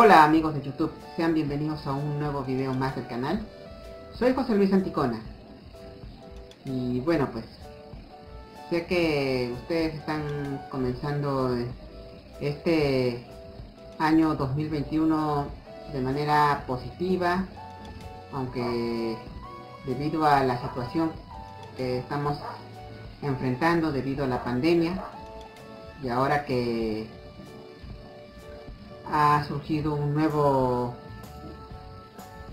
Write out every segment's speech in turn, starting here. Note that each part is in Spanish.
Hola amigos de YouTube, sean bienvenidos a un nuevo video más del canal. Soy José Luis Anticona. Y bueno pues, sé que ustedes están comenzando este año 2021 de manera positiva, aunque debido a la situación que estamos enfrentando debido a la pandemia y ahora que ha surgido un nuevo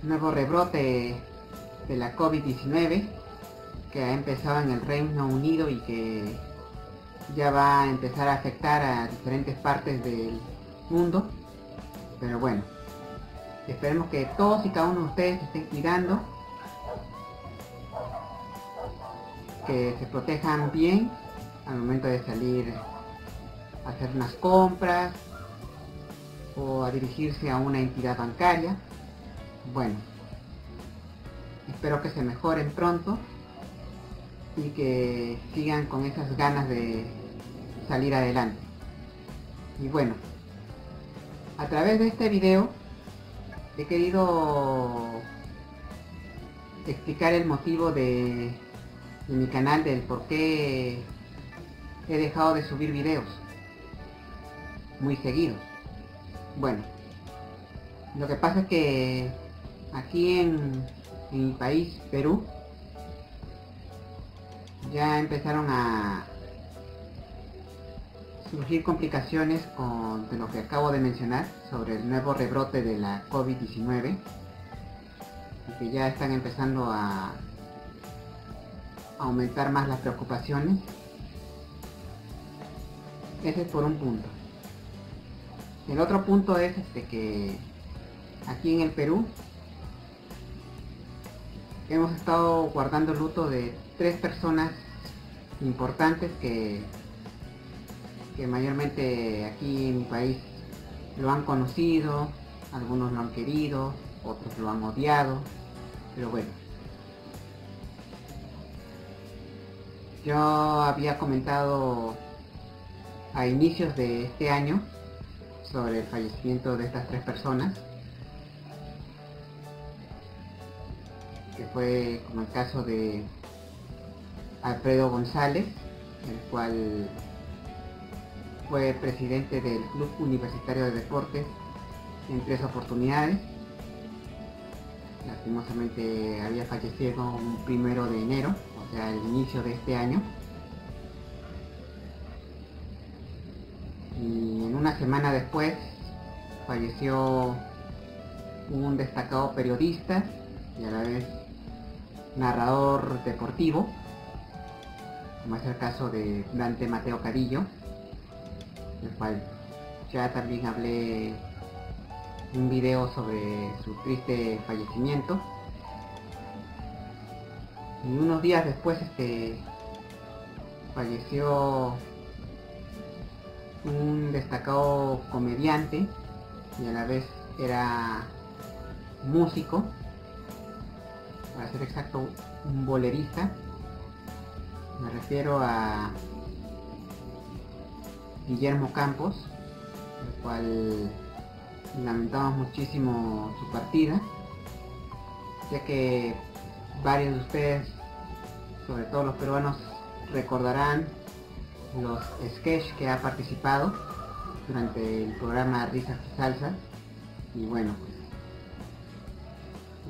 nuevo rebrote de la COVID-19 que ha empezado en el Reino Unido y que ya va a empezar a afectar a diferentes partes del mundo. Pero bueno, esperemos que todos y cada uno de ustedes estén cuidando, que se protejan bien al momento de salir a hacer unas compras, o a dirigirse a una entidad bancaria. Bueno, espero que se mejoren pronto y que sigan con esas ganas de salir adelante. Y bueno, a través de este video he querido explicar el motivo de, de mi canal del por qué he dejado de subir videos muy seguidos. Bueno, lo que pasa es que aquí en, mi país, Perú, ya empezaron a surgir complicaciones con lo que acabo de mencionar sobre el nuevo rebrote de la COVID-19 y que ya están empezando a aumentar más las preocupaciones. Ese es por un punto. El otro punto es este que aquí en el Perú hemos estado guardando luto de tres personas importantes que, que mayormente aquí en mi país lo han conocido, algunos lo han querido, otros lo han odiado, pero bueno. Yo había comentado a inicios de este año sobre el fallecimiento de estas tres personas, que fue como el caso de Alfredo González, el cual fue presidente del Club Universitario de Deportes en tres oportunidades. Lastimosamente había fallecido un primero de enero, o sea, el inicio de este año. Una semana después falleció un destacado periodista y a la vez narrador deportivo, como es el caso de Dante Mateo Carillo, el cual ya también hablé un video sobre su triste fallecimiento. Y unos días después este falleció un destacado comediante y a la vez era músico, para ser exacto, un bolerista. Me refiero a Guillermo Campos, el cual lamentamos muchísimo su partida, ya que varios de ustedes, sobre todo los peruanos, recordarán los sketches que ha participado durante el programa Risas y Salsa y bueno pues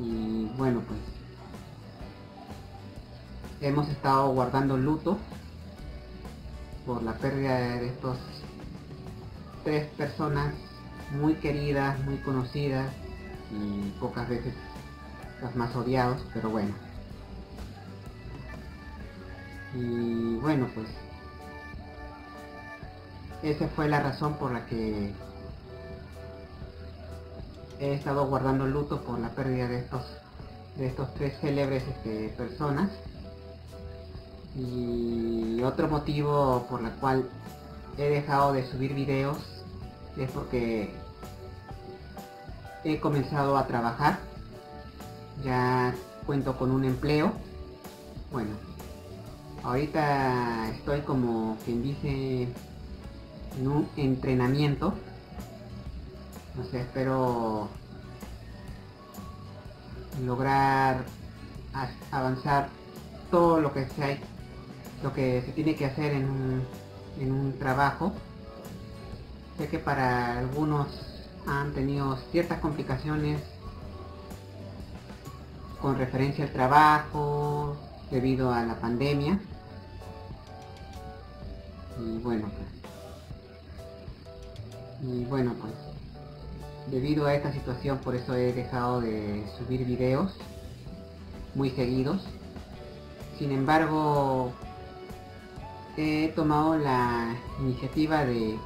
y bueno pues hemos estado guardando luto por la pérdida de estos tres personas muy queridas, muy conocidas y pocas veces las más odiados, pero bueno. Y bueno, pues esa fue la razón por la que he estado guardando luto por la pérdida de estos de estos tres célebres este, personas. Y otro motivo por la cual he dejado de subir videos es porque he comenzado a trabajar. Ya cuento con un empleo. Bueno ahorita estoy como quien dice en un entrenamiento. No sé, espero lograr avanzar todo lo que se lo que se tiene que hacer en un, en un trabajo. Sé que para algunos han tenido ciertas complicaciones con referencia al trabajo debido a la pandemia. Y bueno pues y bueno pues debido a esta situación por eso he dejado de subir videos muy seguidos. Sin embargo he tomado la iniciativa de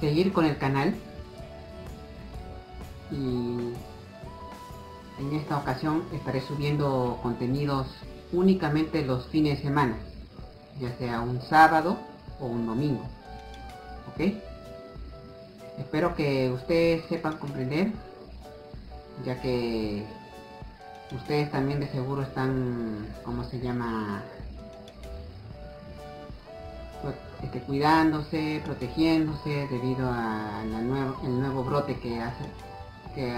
seguir con el canal. Y en esta ocasión estaré subiendo contenidos únicamente los fines de semana ya sea un sábado o un domingo ok espero que ustedes sepan comprender ya que ustedes también de seguro están como se llama este, cuidándose, protegiéndose debido al nuevo, el nuevo brote que, hace, que,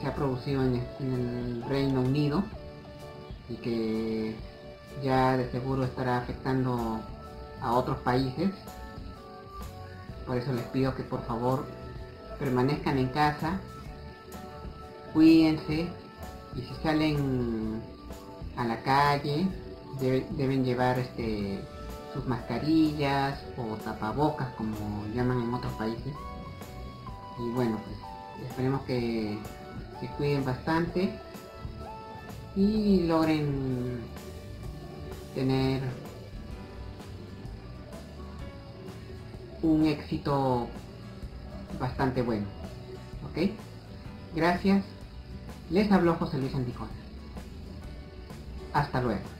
se ha producido en, el Reino Unido y que ya de seguro estará afectando a otros países. Por eso les pido que por favor permanezcan en casa, cuídense y si salen a la calle deben llevar este sus mascarillas o tapabocas como llaman en otros países. Y bueno pues esperemos que se cuiden bastante y logren tener un éxito bastante bueno ok gracias. Les habló José Luis Anticona. Hasta luego